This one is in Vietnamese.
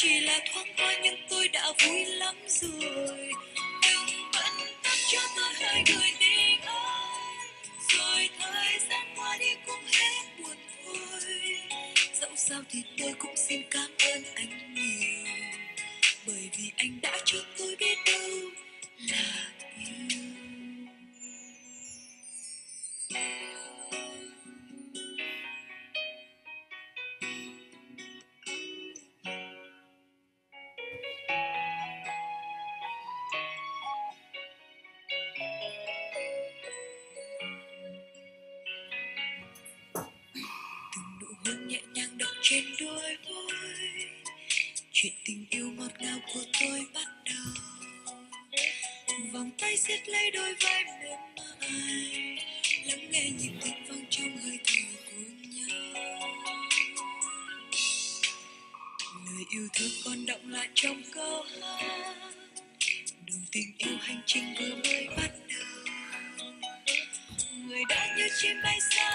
chỉ là thoáng qua nhưng tôi đã vui lắm rồi. Đừng bận tâm cho tôi hơi người tình ơi rồi thời gian qua đi cũng hết buồn thôi dẫu sao thì tôi cũng xin cảm ơn anh nhiều. Bởi vì anh đã chuyện tình yêu ngọt ngào của tôi bắt đầu. Vòng tay siết lấy đôi vai mềm mại. Lắng nghe nhịp tim vang trong hơi thở của nhau. Lời yêu thương còn động lại trong câu hát. Đường tình yêu hành trình vừa mới bắt đầu. Người đã như chim bay xa